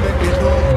make it, you.